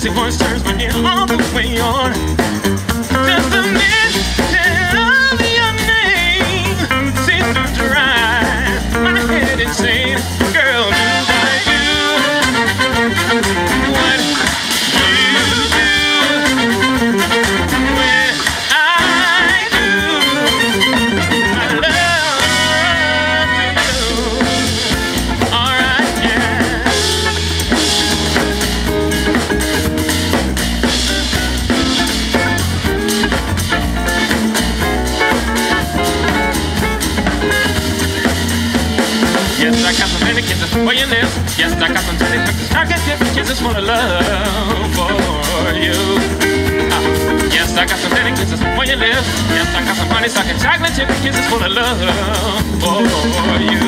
Sexy voice. For the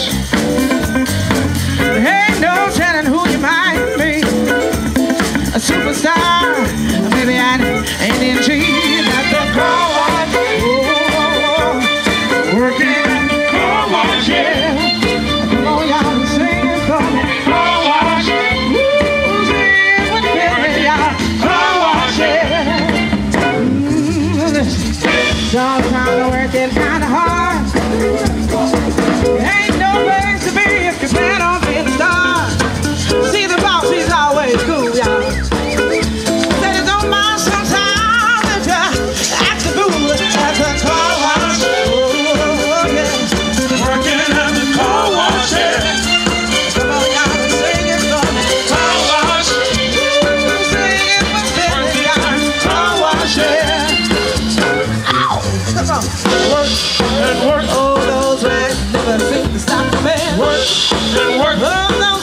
touch. work and work. Oh, those red never think to stop a man. Work and work. Oh, no.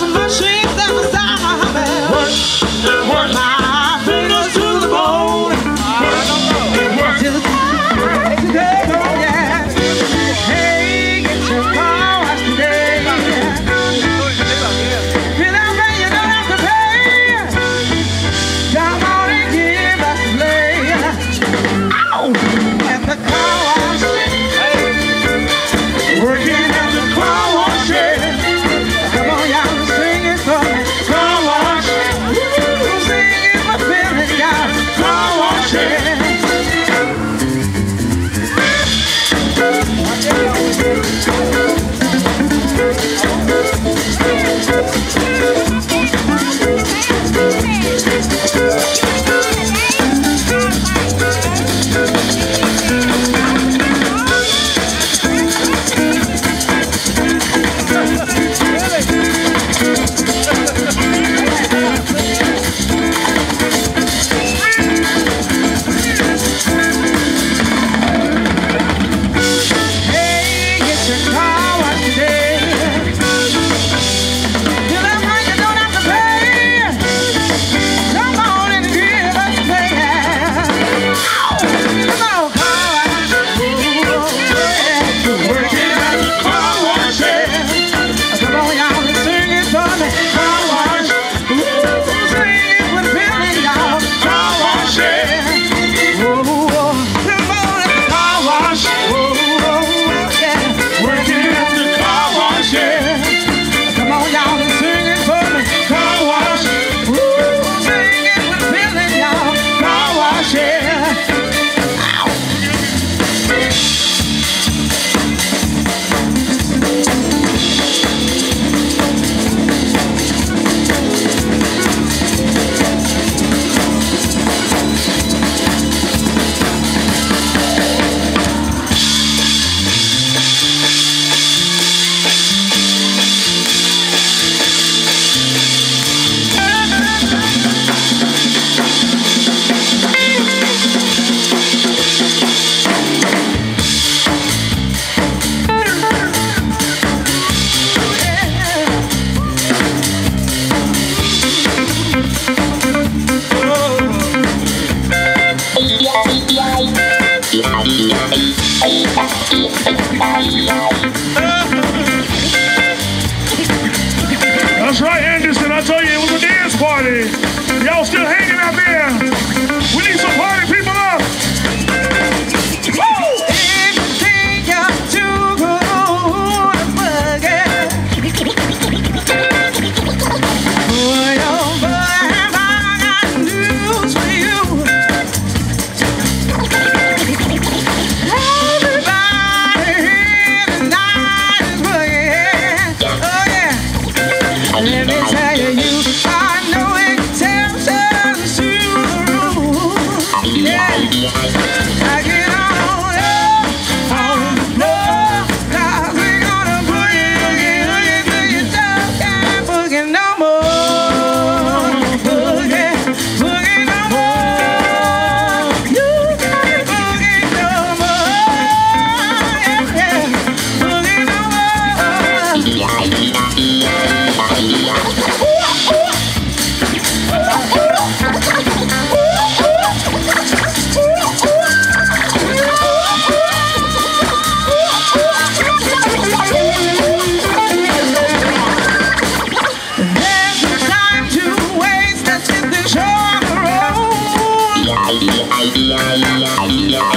Yeah.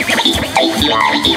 Yeah.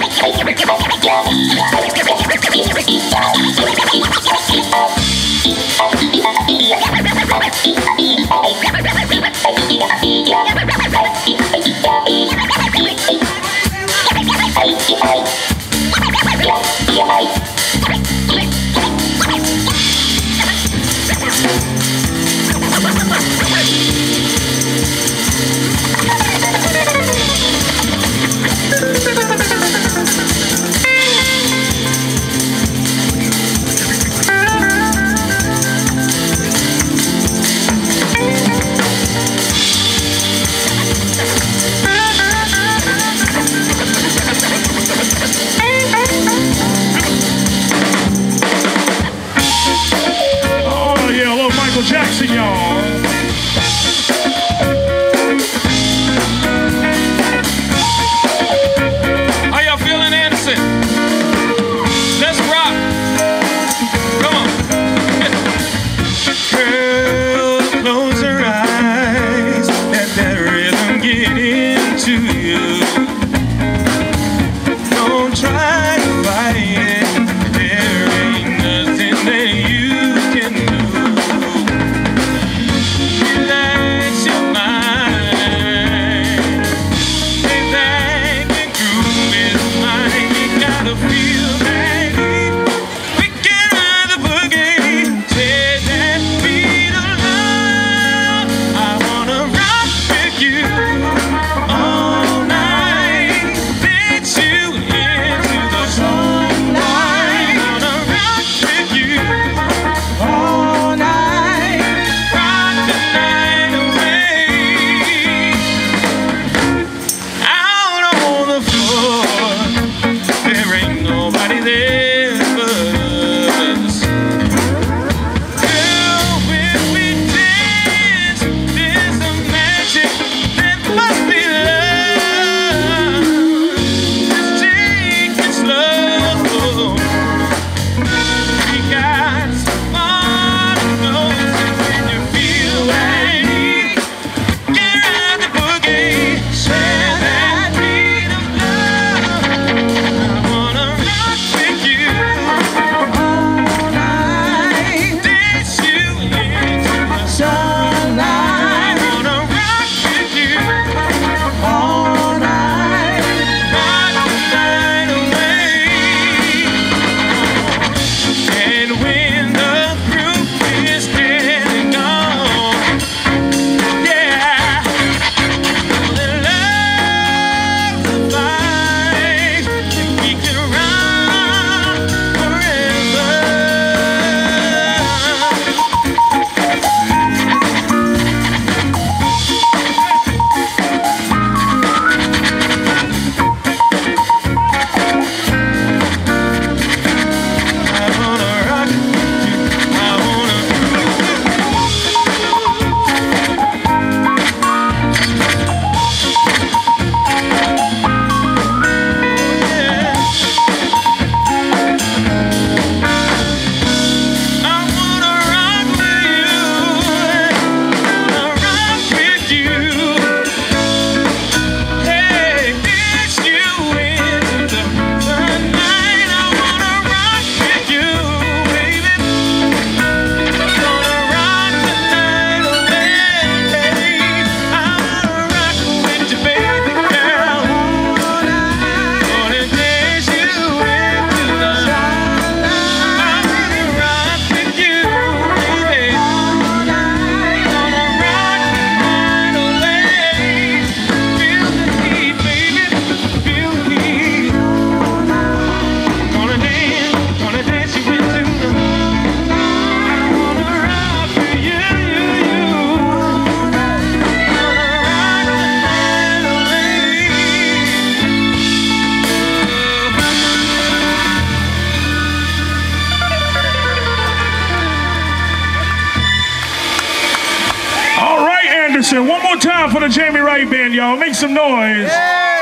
One more time for the Jamie Wright Band, y'all. Make some noise. Yeah.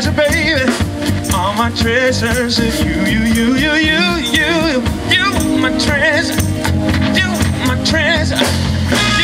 treasure, baby. All my treasures, if you, you, you, you, you, you, you, you, my treasure, you, my treasure.